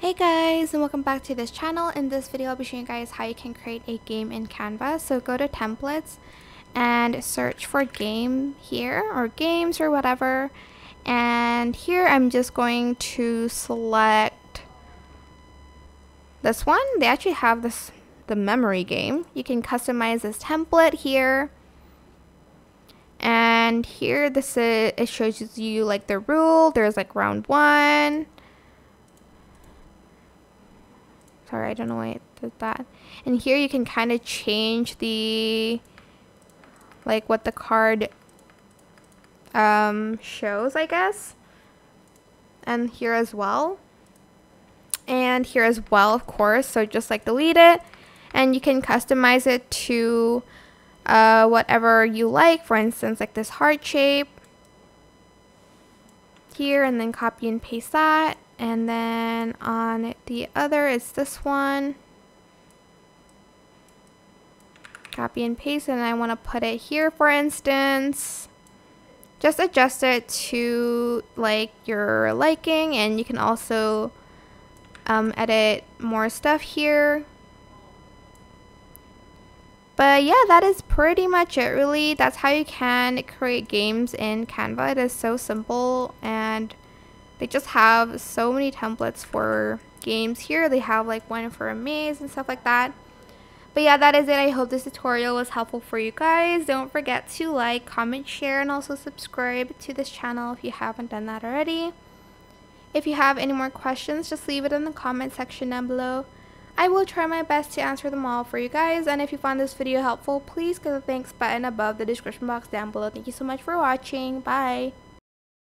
Hey guys and welcome back to this channel. In this video I'll be showing you guys how you can create a game in Canva. So go to templates and search for game here or games or whatever and here I'm just going to select this one. They actually have this the memory game. You can customize this template here and here this is it shows you like the rule. There's like round one Sorry, I don't know why it did that. And here you can kind of change the, like what the card um, shows, I guess. And here as well. And here as well, of course. So just like delete it. And you can customize it to uh, whatever you like. For instance, like this heart shape here. And then copy and paste that and then on the other is this one. Copy and paste and I want to put it here for instance. Just adjust it to like your liking and you can also um, edit more stuff here. But yeah that is pretty much it really. That's how you can create games in Canva. It is so simple and they just have so many templates for games here. They have like one for a maze and stuff like that. But yeah, that is it. I hope this tutorial was helpful for you guys. Don't forget to like, comment, share, and also subscribe to this channel if you haven't done that already. If you have any more questions, just leave it in the comment section down below. I will try my best to answer them all for you guys. And if you found this video helpful, please click the thanks button above the description box down below. Thank you so much for watching. Bye.